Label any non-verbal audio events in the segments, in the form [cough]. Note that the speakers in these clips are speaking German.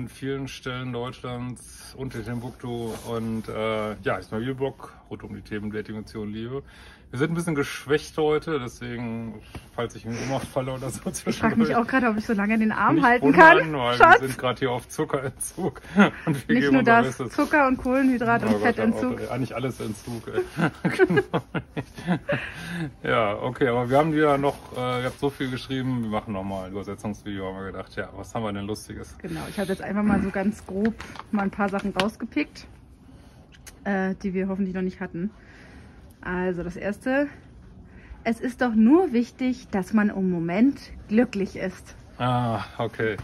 an vielen Stellen Deutschlands und in Timbuktu und äh, ja, Ismail Blog rund um die Themen Dating, Beziehung, Liebe. Wir sind ein bisschen geschwächt heute, deswegen, falls ich mich immer falle oder so [laughs] Ich frage mich auch gerade, ob ich so lange den Arm nicht halten wundern, kann. Weil Schatz. wir sind gerade hier auf Zuckerentzug [laughs] und wir Nicht nur das. Zucker und Kohlenhydrat Oh und Gott, Fettentzug. auch, Eigentlich alles Entzug. [laughs] genau. Ja, okay, aber wir haben ja noch, äh, ihr habt so viel geschrieben, wir machen nochmal ein Übersetzungsvideo, haben wir gedacht, ja, was haben wir denn Lustiges? Genau, ich habe jetzt einfach mal so ganz grob mal ein paar Sachen rausgepickt, äh, die wir hoffentlich noch nicht hatten. Also das erste, es ist doch nur wichtig, dass man im Moment glücklich ist. Ah, okay.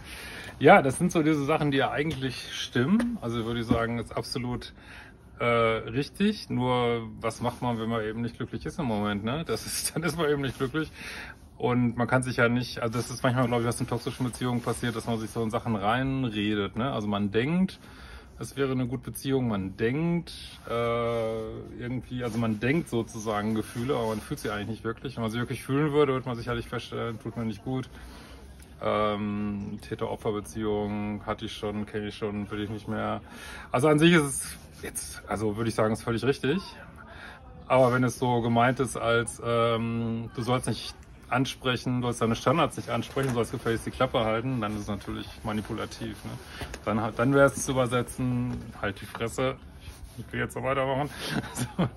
Ja, das sind so diese Sachen, die ja eigentlich stimmen. Also würde ich sagen, ist absolut äh, richtig. Nur was macht man, wenn man eben nicht glücklich ist im Moment? Ne? Das ist, [laughs] dann ist man eben nicht glücklich. Und man kann sich ja nicht, also das ist manchmal, glaube ich, was in toxischen Beziehungen passiert, dass man sich so in Sachen reinredet. Ne? Also man denkt, es wäre eine gute Beziehung, man denkt äh, irgendwie, also man denkt sozusagen Gefühle, aber man fühlt sie eigentlich nicht wirklich. Wenn man sie wirklich fühlen würde, würde man sicherlich feststellen, tut mir nicht gut. Ähm, Täter-Opfer-Beziehung hatte ich schon, kenne ich schon, will ich nicht mehr. Also an sich ist es jetzt, also würde ich sagen, ist völlig richtig. Aber wenn es so gemeint ist, als ähm, du sollst nicht ansprechen, du sollst deine Standards nicht ansprechen, du sollst gefälligst die Klappe halten, dann ist es natürlich manipulativ. Ne? Dann, dann wäre es zu übersetzen, halt die Fresse. Ich will jetzt so weitermachen. So,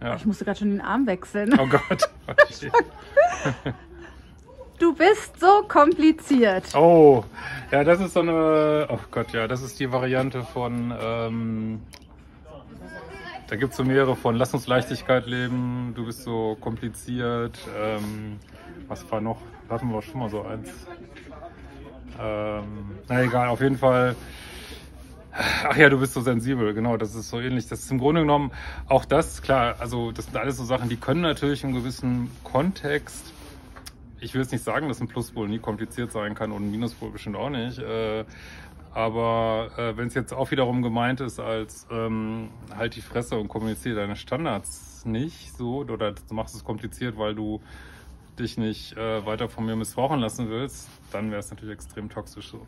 [laughs] ja. Ich musste gerade schon den Arm wechseln. Oh Gott. Okay. Du bist so kompliziert. Oh, ja, das ist so eine, oh Gott, ja, das ist die Variante von, ähm, da gibt's so mehrere von Lass uns Leichtigkeit leben, du bist so kompliziert, ähm, was war noch, da hatten wir schon mal so eins. Ähm, na egal, auf jeden Fall. Ach ja, du bist so sensibel, genau, das ist so ähnlich. Das ist im Grunde genommen auch das, klar, also das sind alles so Sachen, die können natürlich im gewissen Kontext ich will jetzt nicht sagen, dass ein Pluspol nie kompliziert sein kann und ein Minuspol bestimmt auch nicht. Äh, aber äh, wenn es jetzt auch wiederum gemeint ist als ähm, halt die Fresse und kommuniziere deine Standards nicht so oder du machst es kompliziert, weil du dich nicht äh, weiter von mir missbrauchen lassen willst, dann wäre es natürlich extrem toxisch so.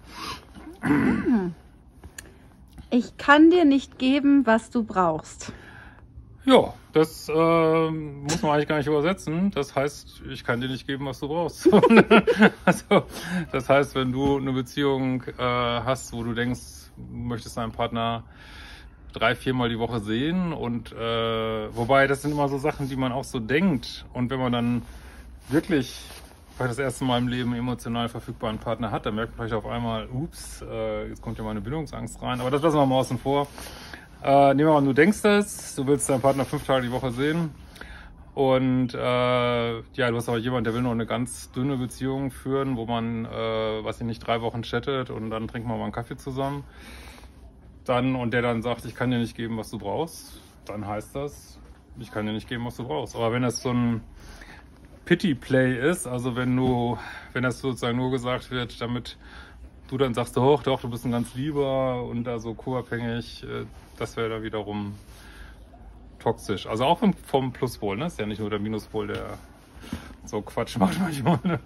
Ich kann dir nicht geben, was du brauchst. Ja, das ähm, muss man eigentlich gar nicht übersetzen. Das heißt, ich kann dir nicht geben, was du brauchst. [laughs] also, das heißt, wenn du eine Beziehung äh, hast, wo du denkst, möchtest deinen Partner drei, viermal die Woche sehen und äh, wobei das sind immer so Sachen, die man auch so denkt. Und wenn man dann wirklich vielleicht das erste Mal im Leben emotional verfügbaren Partner hat, dann merkt man vielleicht auf einmal, ups, äh, jetzt kommt ja mal eine Bindungsangst rein. Aber das lassen wir mal außen vor. Äh, nehmen wir mal, du denkst das, du willst deinen Partner fünf Tage die Woche sehen und äh, ja, du hast aber jemand, der will nur eine ganz dünne Beziehung führen, wo man, äh, was ich nicht, drei Wochen chattet und dann trinkt man mal einen Kaffee zusammen. Dann und der dann sagt, ich kann dir nicht geben, was du brauchst, dann heißt das, ich kann dir nicht geben, was du brauchst. Aber wenn das so ein Pity Play ist, also wenn du, wenn das sozusagen nur gesagt wird, damit du dann sagst, doch, doch, du bist ein ganz lieber und da so co-abhängig, äh, das wäre dann wiederum toxisch. Also auch vom, vom Pluspol, ne? Ist ja nicht nur der Minuspol, der so Quatsch [laughs] macht manchmal. Ne?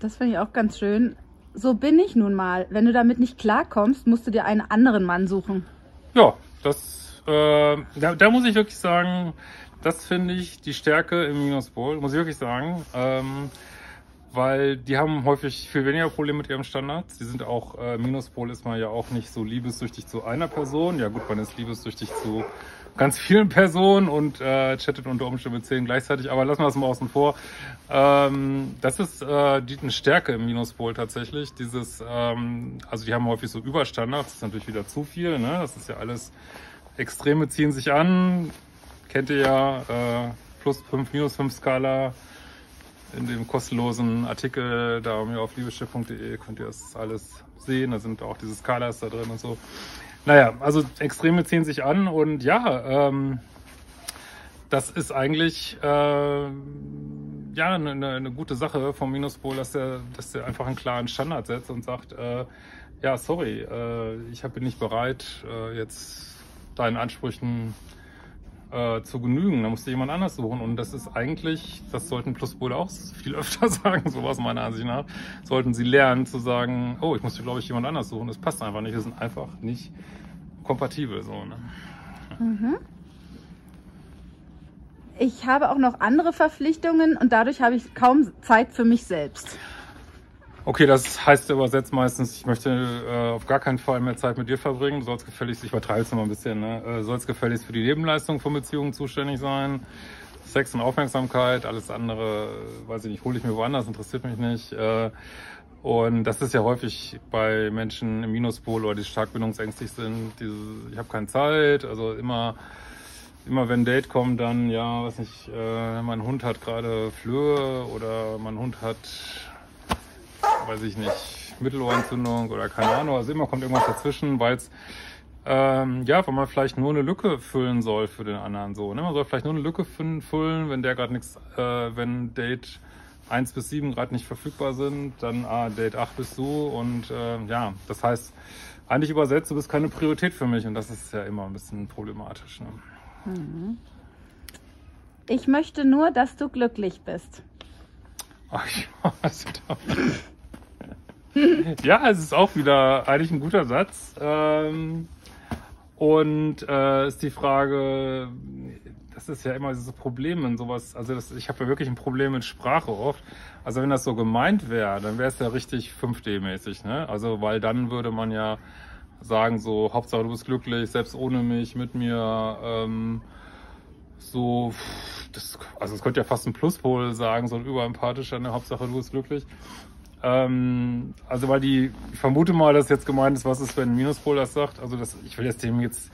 Das finde ich auch ganz schön. So bin ich nun mal. Wenn du damit nicht klarkommst, musst du dir einen anderen Mann suchen. Ja, das, äh, da, da muss ich wirklich sagen, das finde ich die Stärke im Minuspol, muss ich wirklich sagen. Ähm, weil die haben häufig viel weniger Probleme mit ihrem Standards. Die sind auch, äh, Minuspol ist man ja auch nicht so liebessüchtig zu einer Person. Ja gut, man ist liebessüchtig zu ganz vielen Personen und äh, chattet unter Umständen mit zehn gleichzeitig, aber lassen wir das mal außen vor. Ähm, das ist äh, die, eine Stärke im Minuspol tatsächlich. Dieses, ähm, also die haben häufig so Überstandards, das ist natürlich wieder zu viel, ne? Das ist ja alles, Extreme ziehen sich an, kennt ihr ja, äh, plus 5, minus 5 Skala in dem kostenlosen Artikel da mir auf liebeschiff.de könnt ihr das alles sehen. Da sind auch diese Skalas da drin und so. naja, also Extreme ziehen sich an und ja, ähm, das ist eigentlich äh, ja eine, eine gute Sache vom Minuspol, dass er, dass der einfach einen klaren Standard setzt und sagt, äh, ja, sorry, äh, ich bin nicht bereit, äh, jetzt deinen Ansprüchen äh, zu genügen. Da musste jemand anders suchen. Und das ist eigentlich, das sollten Pluspole auch viel [laughs] öfter sagen, sowas meiner Ansicht nach, sollten sie lernen zu sagen, oh, ich muss glaube ich, jemand anders suchen. Das passt einfach nicht. Wir sind einfach nicht kompatibel. So, ne? mhm. Ich habe auch noch andere Verpflichtungen und dadurch habe ich kaum Zeit für mich selbst. Okay, das heißt übersetzt meistens, ich möchte äh, auf gar keinen Fall mehr Zeit mit dir verbringen. Du sollst gefälligst, ich übertreibe es nochmal ein bisschen, ne? äh, sollst gefälligst für die Nebenleistung von Beziehungen zuständig sein. Sex und Aufmerksamkeit, alles andere, weiß ich nicht, hole ich mir woanders, interessiert mich nicht. Äh, und das ist ja häufig bei Menschen im Minuspol oder die stark bindungsängstlich sind, diese, ich habe keine Zeit, also immer immer wenn Date kommt, dann, ja, weiß nicht, äh, mein Hund hat gerade Flöhe oder mein Hund hat weiß ich nicht, Mittelohrentzündung oder keine Ahnung. Also immer kommt irgendwas dazwischen, weil es ähm, ja, weil man vielleicht nur eine Lücke füllen soll für den anderen so. Ne? Man soll vielleicht nur eine Lücke füllen, wenn der gerade nichts, äh, wenn Date 1 bis 7 gerade nicht verfügbar sind, dann ah, Date 8 bist du und äh, ja, das heißt, eigentlich übersetzt, du bist keine Priorität für mich und das ist ja immer ein bisschen problematisch. Ne? Mhm. Ich möchte nur, dass du glücklich bist. Ach, ich weiß [laughs] ja, es ist auch wieder eigentlich ein guter Satz. Ähm, und äh, ist die Frage, das ist ja immer dieses Problem in sowas, also das, ich habe ja wirklich ein Problem mit Sprache oft. Also wenn das so gemeint wäre, dann wäre es ja richtig 5D-mäßig, ne? Also weil dann würde man ja sagen so, Hauptsache du bist glücklich, selbst ohne mich, mit mir, ähm, so, das, also es könnte ja fast ein Pluspol sagen, so ein überempathischer, ne? Hauptsache du bist glücklich. Ähm, also weil die, ich vermute mal, dass jetzt gemeint ist, was ist, wenn ein Minuspol das sagt. Also das, ich will jetzt dem jetzt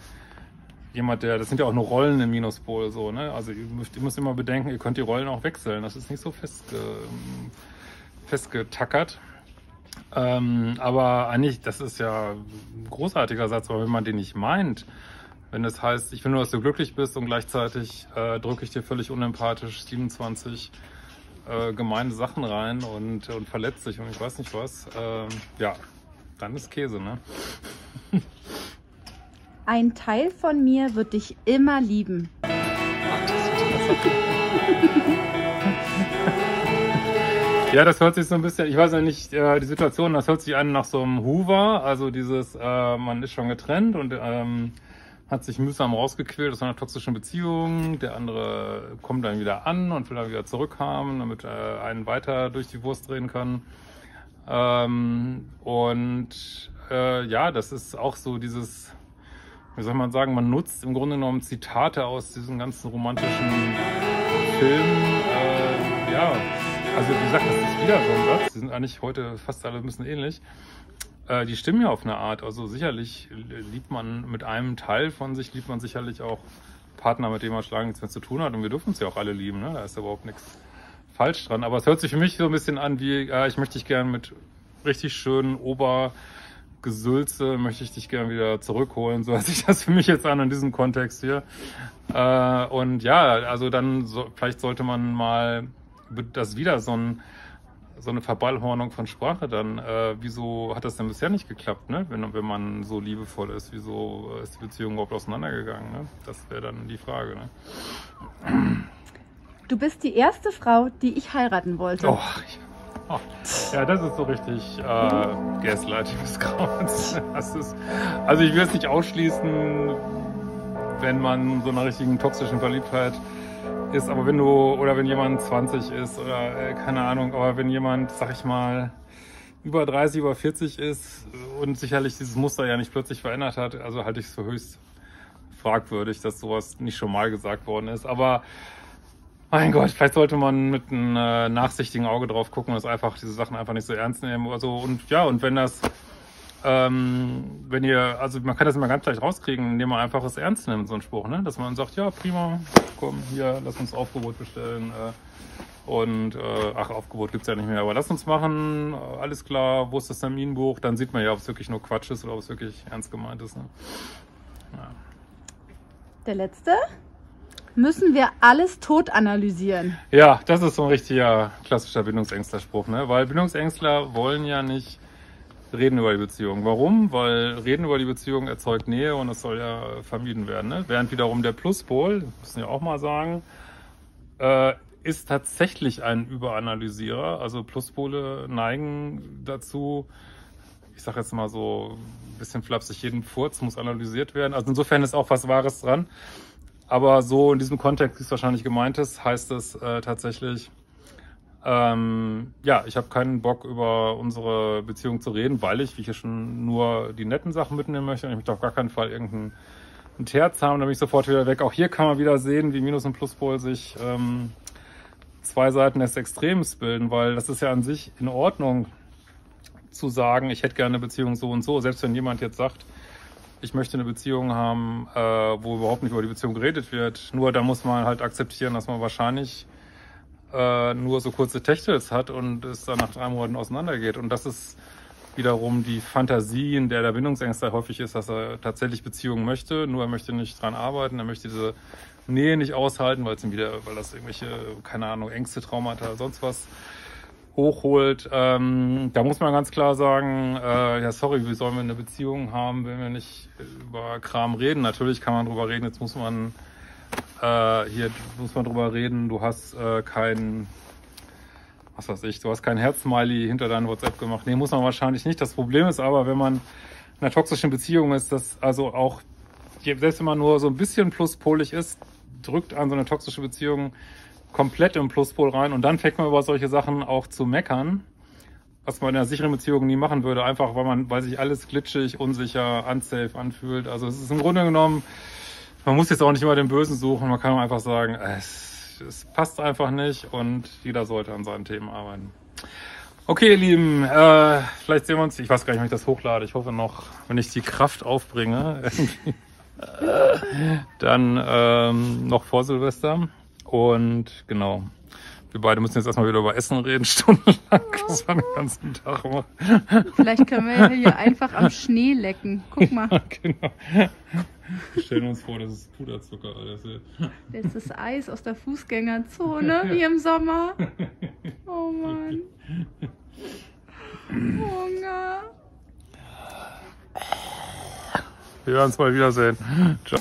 jemand, der, das sind ja auch nur Rollen im Minuspol so, ne? Also ihr müsst, ihr müsst immer bedenken, ihr könnt die Rollen auch wechseln. Das ist nicht so festge, festgetackert. Ähm, aber eigentlich, das ist ja ein großartiger Satz, aber wenn man den nicht meint, wenn es das heißt, ich will nur, dass du glücklich bist und gleichzeitig äh, drücke ich dir völlig unempathisch 27 äh, gemeine Sachen rein und, und verletzt sich und ich weiß nicht was, äh, ja, dann ist Käse, ne? [laughs] Ein Teil von mir wird dich immer lieben. [laughs] Ja, das hört sich so ein bisschen, ich weiß ja nicht, äh, die Situation, das hört sich an nach so einem Hoover, also dieses, äh, man ist schon getrennt und ähm, hat sich mühsam rausgequält aus einer toxischen Beziehung. Der andere kommt dann wieder an und will dann wieder zurückhaben, damit er einen weiter durch die Wurst drehen kann. Ähm, und äh, ja, das ist auch so dieses, wie soll man sagen, man nutzt im Grunde genommen Zitate aus diesen ganzen romantischen Filmen. Äh, ja, also wie gesagt, das ist wieder so ein Satz. Die sind eigentlich heute fast alle ein bisschen ähnlich. Äh, die stimmen ja auf eine Art. Also sicherlich liebt man mit einem Teil von sich, liebt man sicherlich auch Partner, mit dem man schlagen nichts mehr zu tun hat. Und wir dürfen uns ja auch alle lieben. Ne? Da ist ja überhaupt nichts falsch dran. Aber es hört sich für mich so ein bisschen an wie, äh, ich möchte dich gern mit richtig schönen Obergesülze, möchte ich dich gern wieder zurückholen. So hört sich das für mich jetzt an in diesem Kontext hier. Äh, und ja, also dann so, vielleicht sollte man mal das wieder so ein so eine Verballhornung von Sprache dann, äh, wieso hat das denn bisher nicht geklappt, ne? wenn, wenn man so liebevoll ist? Wieso ist die Beziehung überhaupt auseinandergegangen? Ne? Das wäre dann die Frage. Ne? Du bist die erste Frau, die ich heiraten wollte. Oh, oh. Ja, das ist so richtig äh, Gaslighting des [laughs] Grauens. also ich will es nicht ausschließen, wenn man so einer richtigen toxischen Verliebtheit ist, aber wenn du, oder wenn jemand 20 ist oder äh, keine Ahnung, aber wenn jemand, sag ich mal, über 30, über 40 ist und sicherlich dieses Muster ja nicht plötzlich verändert hat, also halte ich es für höchst fragwürdig, dass sowas nicht schon mal gesagt worden ist. Aber mein Gott, vielleicht sollte man mit einem äh, nachsichtigen Auge drauf gucken und es einfach diese Sachen einfach nicht so ernst nehmen. Also und ja, und wenn das ähm, wenn ihr, also man kann das immer ganz leicht rauskriegen, indem man einfach es ernst nimmt, so ein Spruch, ne? Dass man sagt, ja, prima, komm, hier, lass uns Aufgebot bestellen. Äh, Und äh, ach, Aufgebot gibt's ja nicht mehr. Aber lass uns machen, alles klar, wo ist das Terminbuch? Dann sieht man ja, ob es wirklich nur Quatsch ist oder ob es wirklich ernst gemeint ist. Ne? Ja. Der letzte? Müssen wir alles tot analysieren? Ja, das ist so ein richtiger klassischer Bindungsängstlerspruch, ne? Weil Bindungsängstler wollen ja nicht reden über die Beziehung. Warum? Weil reden über die Beziehung erzeugt Nähe und es soll ja vermieden werden. Ne? Während wiederum der Pluspol, müssen wir auch mal sagen, äh, ist tatsächlich ein Überanalysierer. Also Pluspole neigen dazu, ich sage jetzt mal so ein bisschen flapsig, jeden Furz muss analysiert werden. Also insofern ist auch was Wahres dran. Aber so in diesem Kontext, wie es wahrscheinlich gemeint ist, heißt es äh, tatsächlich, ähm, ja, ich habe keinen Bock über unsere Beziehung zu reden, weil ich, wie ich hier schon, nur die netten Sachen mitnehmen möchte und ich möchte auf gar keinen Fall irgendeinen Terz haben, dann bin ich sofort wieder weg. Auch hier kann man wieder sehen, wie Minus- und Pluspol sich ähm, zwei Seiten des Extrems bilden, weil das ist ja an sich in Ordnung zu sagen, ich hätte gerne eine Beziehung so und so. Selbst wenn jemand jetzt sagt, ich möchte eine Beziehung haben, äh, wo überhaupt nicht über die Beziehung geredet wird. Nur da muss man halt akzeptieren, dass man wahrscheinlich äh, nur so kurze Techtels hat und es dann nach drei Monaten auseinandergeht. Und das ist wiederum die Fantasie, in der der Bindungsängste häufig ist, dass er tatsächlich Beziehungen möchte, nur er möchte nicht dran arbeiten, er möchte diese Nähe nicht aushalten, weil es ihm wieder, weil das irgendwelche, keine Ahnung, Ängste, Traumata, sonst was hochholt. Ähm, da muss man ganz klar sagen, äh, ja sorry, wie sollen wir eine Beziehung haben, wenn wir nicht über Kram reden? Natürlich kann man drüber reden, jetzt muss man äh, hier muss man drüber reden, du hast äh, kein, was weiß ich, du hast kein Herzsmiley hinter deinem WhatsApp gemacht. Nee, muss man wahrscheinlich nicht. Das Problem ist aber, wenn man in einer toxischen Beziehung ist, dass also auch, selbst wenn man nur so ein bisschen pluspolig ist, drückt an so eine toxische Beziehung komplett im Pluspol rein und dann fängt man über solche Sachen auch zu meckern, was man in einer sicheren Beziehung nie machen würde, einfach weil man, weil sich alles glitschig, unsicher, unsafe anfühlt. Also es ist im Grunde genommen, man muss jetzt auch nicht immer den Bösen suchen, man kann einfach sagen, es, es passt einfach nicht und jeder sollte an seinen Themen arbeiten. Okay, ihr Lieben, äh, vielleicht sehen wir uns, ich weiß gar nicht, ob ich das hochlade, ich hoffe noch, wenn ich die Kraft aufbringe, [laughs] dann ähm, noch vor Silvester. Und genau, wir beide müssen jetzt erstmal wieder über Essen reden, [laughs] stundenlang. Das war den ganzen Tag immer. Vielleicht können wir hier einfach am Schnee lecken. Guck mal. genau. Wir stellen uns vor, das ist Puderzucker. Das ist, das ist Eis aus der Fußgängerzone, wie im Sommer. Oh Mann. Hunger. Wir werden uns mal wiedersehen. Ciao.